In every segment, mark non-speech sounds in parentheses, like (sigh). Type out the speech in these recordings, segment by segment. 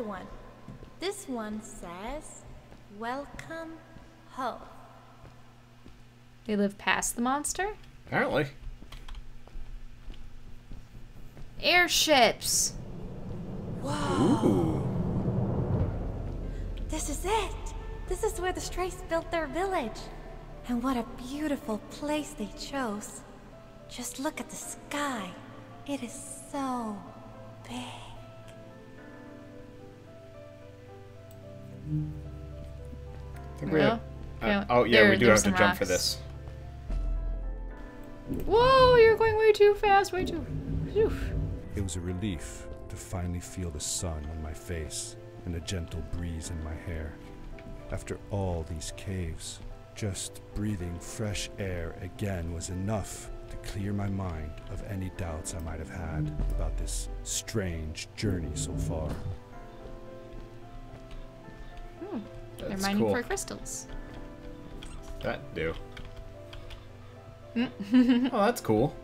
another one. This one says, Welcome home. They live past the monster? Apparently. Airships! Ooh. This is it. This is where the Strays built their village. And what a beautiful place they chose. Just look at the sky. It is so big. I think we Well, have- uh, yeah, oh yeah, there- we do have to some jump for this. Whoa, you're going way too fast, way too. Phew. It was a relief to finally feel the sun on my face and a gentle breeze in my hair. After all these caves, just breathing fresh air again was enough to clear my mind of any doubts I might have had about this strange journey so far. They're mining cool. for crystals. That do. Mm. (laughs) oh, that's cool.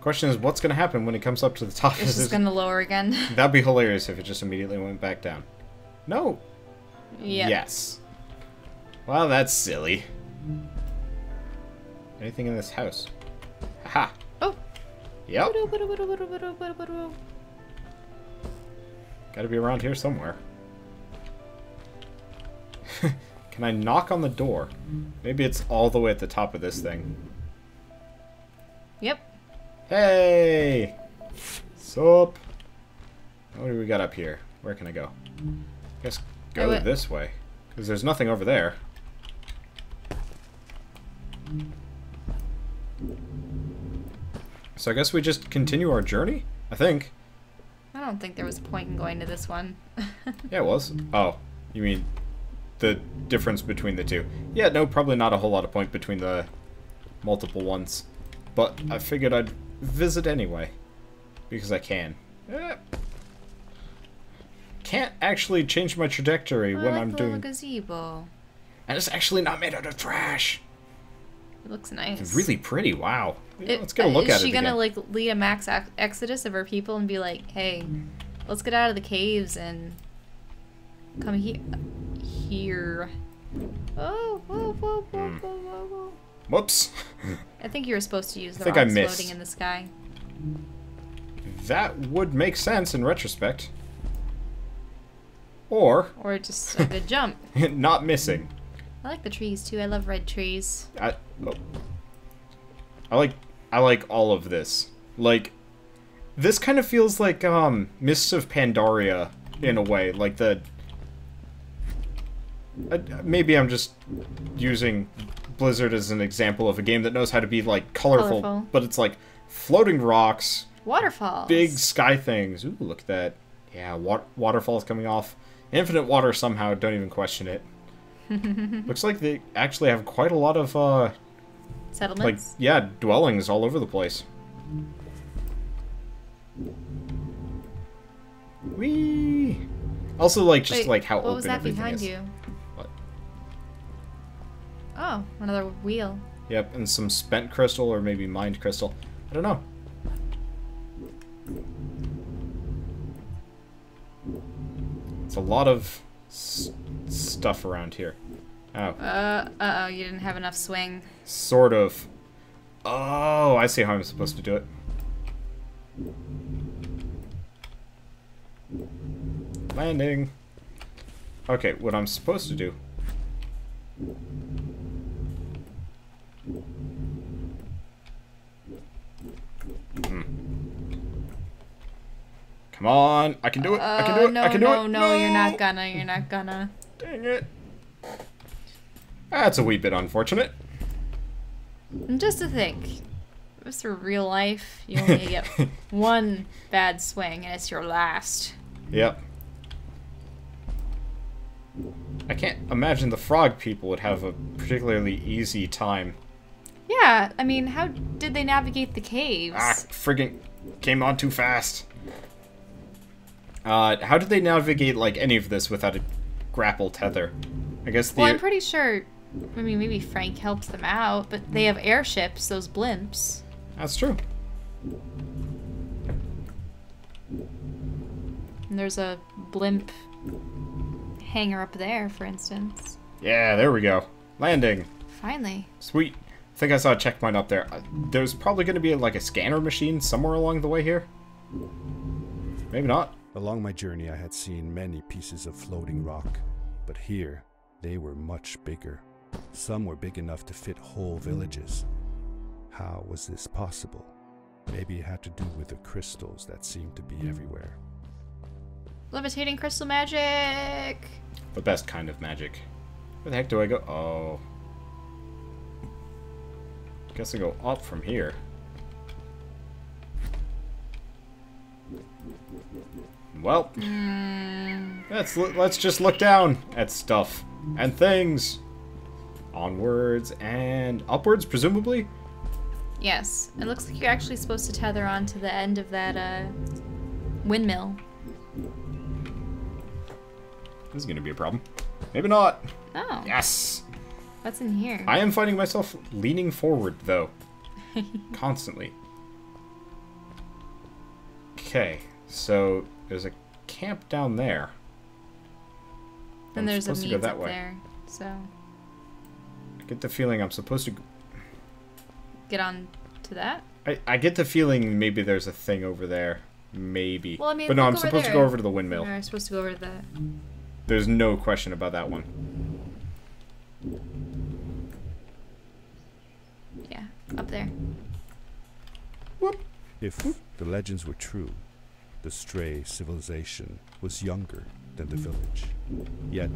Question is, what's gonna happen when it comes up to the top? It's just gonna lower again. (laughs) That'd be hilarious if it just immediately went back down. No. yeah. Yes. Well, that's silly. Anything in this house? Ha. Oh. Yep. Gotta be around here somewhere. (laughs) Can I knock on the door? Maybe it's all the way at the top of this thing. Yep. Hey! Sup? What do we got up here? Where can I go? I guess go I this way. Because there's nothing over there. So I guess we just continue our journey? I think. I don't think there was a point in going to this one. (laughs) Yeah, it was. Oh, you mean the difference between the two? Yeah, no, probably not a whole lot of point between the multiple ones. But I figured I'd visit anyway. Because I can. Eh. Can't actually change my trajectory I when like I'm the doing. gazebo. And it's actually not made out of trash. It looks nice. It's really pretty. Wow. It- let's get a look is at she gonna again. like lead a max ex- exodus of her people and be like, "Hey, let's get out of the caves and come here." Here. Oh, whoa, whoa, whoa, Hmm. whoa, whoa, whoa. Whoops. I think you were supposed to use the I think I rocks missed. floating in the sky. that would make sense in retrospect. Or Or just a good (laughs) jump. not missing. I like the trees too. I love red trees. I, oh. I like I like all of this. Like this kind of feels like um Mists of Pandaria in a way, like the maybe I'm just using Blizzard as an example of a game that knows how to be like colorful, Colorful. but it's like floating rocks, Waterfalls. big sky things. Ooh, look at that. Yeah, wa- waterfalls coming off. Infinite water somehow, don't even question it. (laughs) Looks like they actually have quite a lot of uh like yeah dwellings all over the place Whee! also like just Wait, like how what open was that behind is you? Oh, another wheel. yep and some spent crystal or maybe mined crystal i don't know it's a lot of s- stuff around here oh Uh, uh oh, you didn't have enough swing. Sort of. Oh, I see how I'm supposed to do it. Landing. Okay, what I'm supposed to do. Hmm. Come on, I can do it. I can do Uh, it. no, I can do no, it. no, you're not gonna. You're not gonna. Dang it. That's a wee bit unfortunate. And just to think, if it's for real life, you only get (laughs) one bad swing and it's your last. Yep. I can't imagine the frog people would have a particularly easy time. Yeah, I mean, how did they navigate the caves? Ah, friggin' came on too fast. Uh, how did they navigate like any of this without a grapple tether? I guess the well, I'm pretty sure. I mean, maybe Frank helps them out, but they have airships, those blimps. that's true. And there's a blimp hangar up there, for instance. Yeah, there we go. Landing. Finally. Sweet. I think I saw a checkpoint up there. Uh, There's probably going to be like a scanner machine somewhere along the way here. Maybe not. Along my journey, I had seen many pieces of floating rock, but here they were much bigger. Some were big enough to fit whole villages. How was this possible? Maybe it had to do with the crystals that seemed to be everywhere. Levitating crystal magic! The best kind of magic. Where the heck do I go? Oh. Guess I go up from here. Well, let's let's just look down at stuff and things. Onwards and upwards, presumably. Yes. It looks like you're actually supposed to tether on to the end of that uh, windmill. This is gonna be a problem. Maybe not. Oh. Yes. What's in here? I am finding myself leaning forward though, (laughs) constantly. Okay, so there's a camp down there. then I'm there's a supposed to go that up way. there. So I get the feeling I'm supposed to. get on to that. I, I get the feeling maybe there's a thing over there. Maybe. Well, I mean, but no, I'm supposed to go over to the windmill. We're supposed to go over to the. There's no question about that one. Yeah, up there. If the legends were true, the stray civilization was younger than the village. Yet,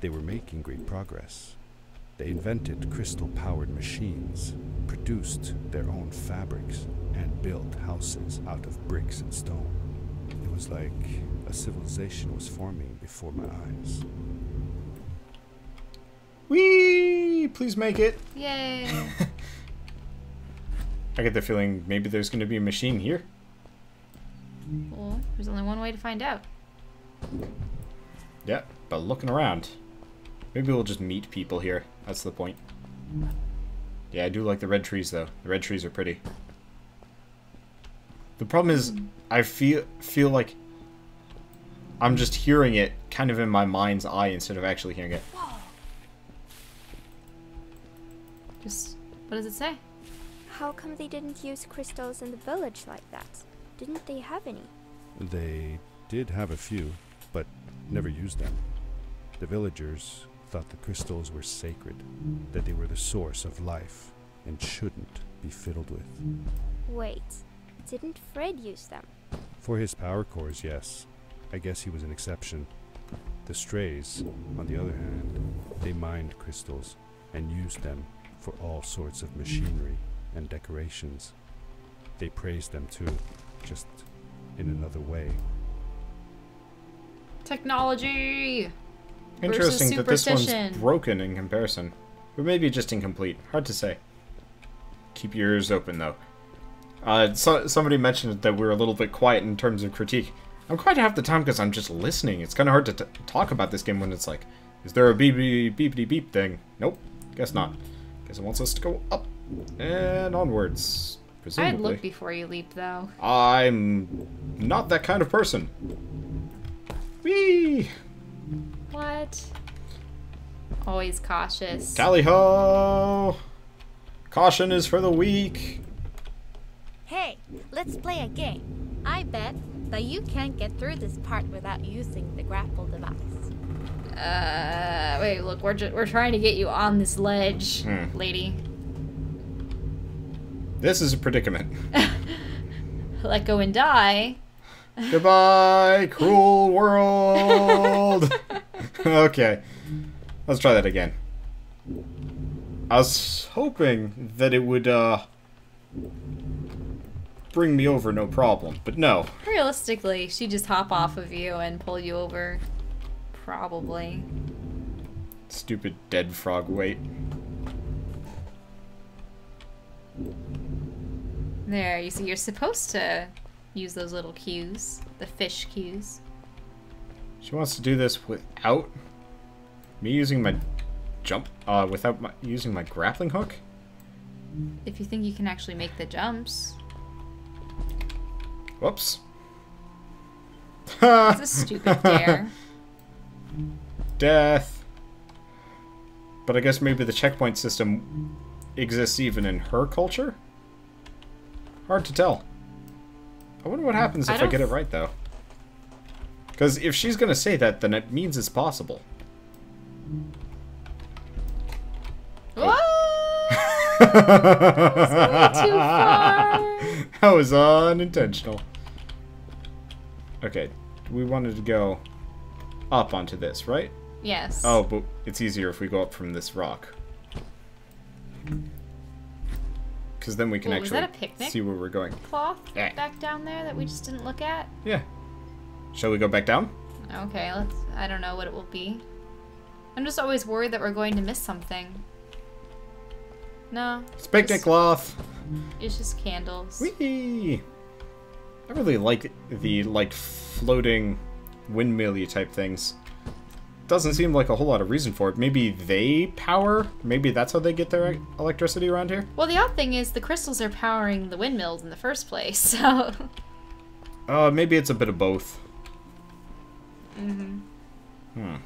they were making great progress. They invented crystal powered machines, produced their own fabrics, and built houses out of bricks and stone. It was like a civilization was forming before my eyes. Whee! Please make it. Yay! (laughs) I get the feeling maybe there's going to be a machine here. well, there's only one way to find out. Yeah, but looking around. Maybe we'll just meet people here. That's the point. Yeah, I do like the red trees though. The red trees are pretty. The problem is I feel feel like I'm just hearing it kind of in my mind's eye instead of actually hearing it. Just what does it say? How come they didn't use crystals in the village like that? Didn't they have any? They did have a few, but never used them. The villagers thought the crystals were sacred, that they were the source of life and shouldn't be fiddled with. Wait, didn't Fred use them? For his power cores, yes. I guess he was an exception. The strays, on the other hand, they mined crystals and used them for all sorts of machinery and decorations. They praised them too, just in another way. Technology. Interesting that this one's broken in comparison. Or maybe just incomplete. Hard to say. Keep your ears open though. Uh, so, somebody mentioned that we're a little bit quiet in terms of critique. I'm quiet half the time because I'm just listening. It's kind of hard to t- talk about this game when it's like, is there a beep beep beep beep thing? Nope, guess not. Guess it wants us to go up and onwards. Presumably. I'd look before you leap, though. I'm not that kind of person. Whee! What? Always cautious. Tally ho! Caution is for the weak. Hey, let's play a game. I bet that you can't get through this part without using the grapple device. Uh, wait, look, we're we're trying to get you on this ledge, Hmm. lady. This is a predicament. (laughs) Let go and die. (laughs) Goodbye, cruel world. (laughs) okay, let's try that again. I was hoping that it would uh bring me over no problem, but no. Realistically, she'd just hop off of you and pull you over. Probably. Stupid dead frog wait. There, you see, you're supposed to use those little cues, the fish cues. She wants to do this without me using my jump, uh, without my, using my grappling hook? If you think you can actually make the jumps. Whoops. It's a (laughs) stupid dare. Death. But I guess maybe the checkpoint system exists even in her culture? Hard to tell. I wonder what happens if I, don't get it right, though. Because if she's gonna say that, then it means it's possible. Whoa! Oh. (laughs) that Too far. (laughs) was unintentional. Okay, we wanted to go up onto this, right? Yes. Oh, but it's easier if we go up from this rock. Because then we can was actually that a picnic? see where we're going. Cloth Yeah. back down there that we just didn't look at. Yeah. Shall we go back down? Okay, let's. I don't know what it will be. I'm just always worried that we're going to miss something. No. It's picnic just- cloth. It's just candles. Whee! I really like the like floating windmill type things. Doesn't seem like a whole lot of reason for it. Maybe they power. Maybe that's how they get their electricity around here. Well, the odd thing is the crystals are powering the windmills in the first place, (laughs) so. Uh, maybe it's a bit of both. mm-hmm. Hmm.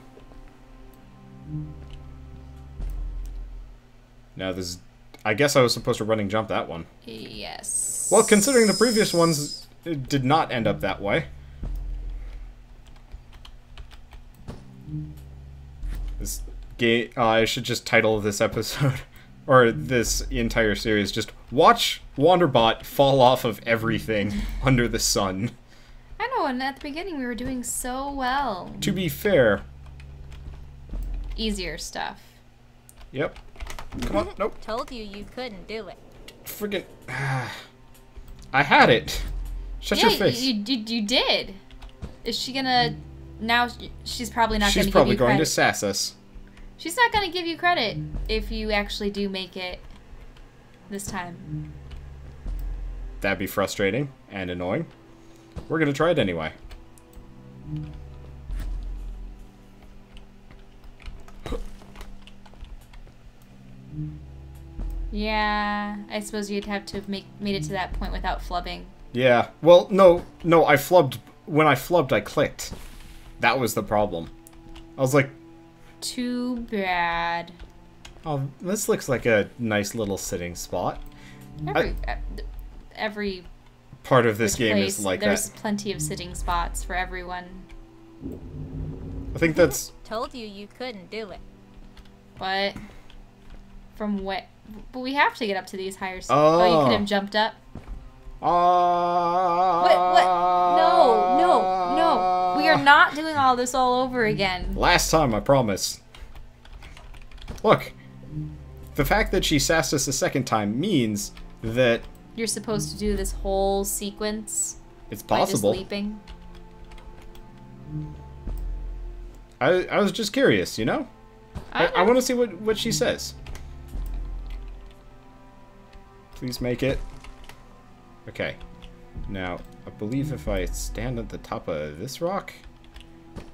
Now this, I guess I was supposed to running jump that one. Yes. Well, considering the previous ones it did not end up that way. This game, uh, I should just title this episode, (laughs) or this entire series, just Watch Wanderbot fall off of everything (laughs) under the sun. I know, and at the beginning we were doing so well. To be fair, Easier stuff. yep. Come on, (laughs) nope. Told you you couldn't do it. Friggin' (sighs) I had it. Shut yeah, your face. You, you, you did. Is she gonna. Now she's probably not She's gonna probably give you going credit. to sass us. She's not gonna give you credit if you actually do make it this time. That'd be frustrating and annoying. We're gonna try it anyway. (coughs) Yeah, I suppose you'd have to have make, made it to that point without flubbing. Yeah. Well, no, no. I flubbed. When I flubbed, I clicked. That was the problem. I was like, Too bad. "Oh, this looks like a nice little sitting spot." Every uh, every Part of this game place, is like there's that. plenty of sitting spots for everyone. I think that's. Told you you couldn't do it. What? From what? But we have to get up to these higher. s- Oh, you could Oh. have jumped up. Ah. What? What? No! No! No! We are not doing all this all over again. Last time, I promise. Look, the fact that she sassed us a second time means that You're supposed to do this whole sequence it's possible. leaping. I, I was just curious, you know? I, I know. want to see what, what she says. Please make it. Okay. Now, I believe if I stand at the top of this rock,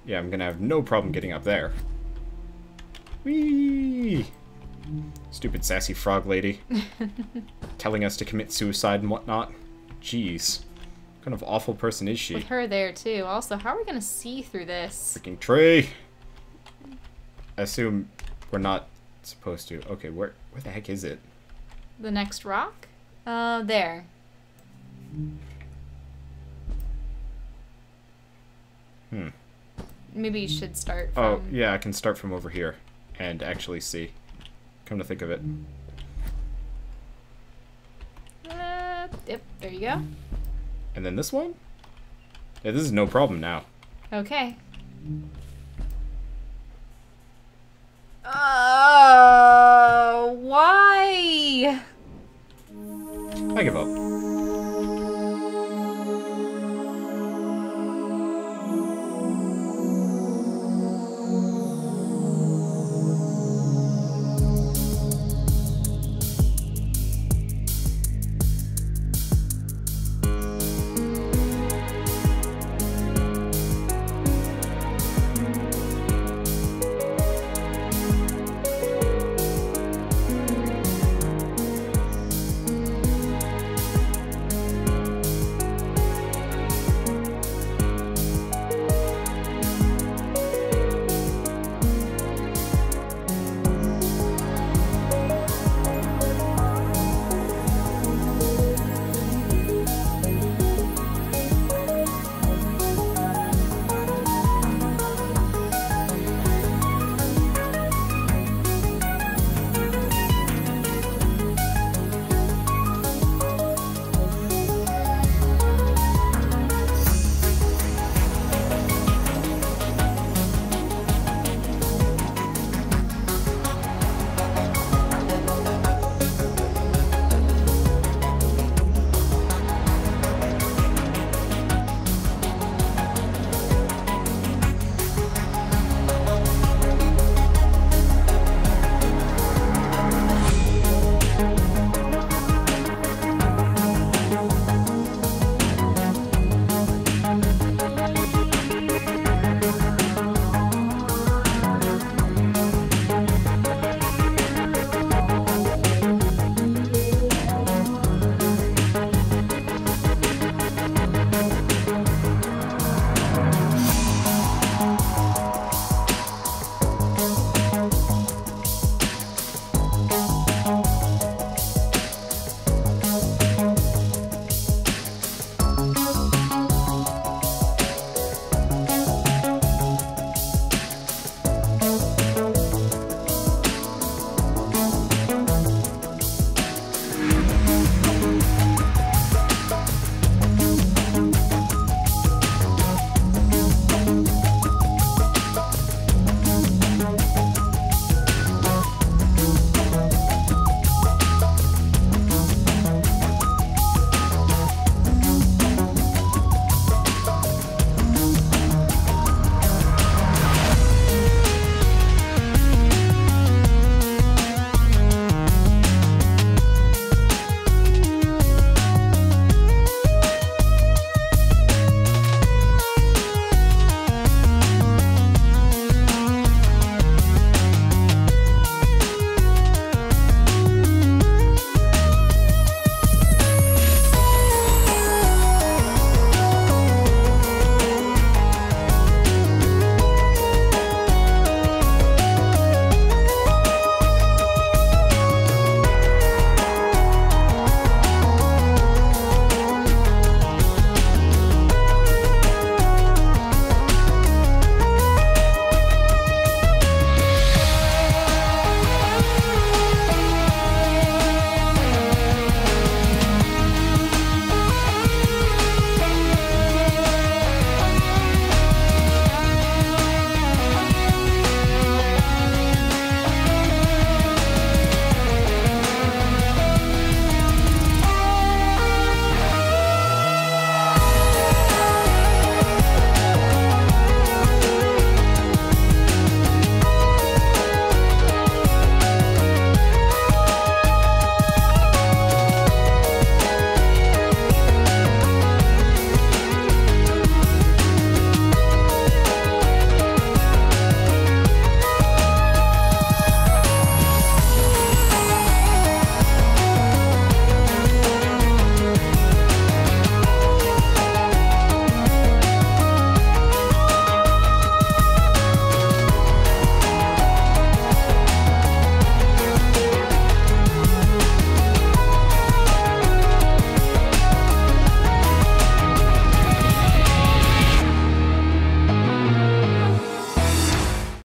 yeah, I'm gonna have no problem getting up there. Whee! Stupid sassy frog lady. (laughs) Telling us to commit suicide and whatnot. Jeez. What kind of awful person is she? With her there too. Also, how are we gonna see through this? Freaking tree. I assume we're not supposed to. Okay, where where the heck is it? The next rock? Uh, there. Hmm. Maybe you should start from. Oh, yeah, I can start from over here and actually see. Come to think of it. Uh, yep, there you go. And then this one? Yeah, this is no problem now. Okay.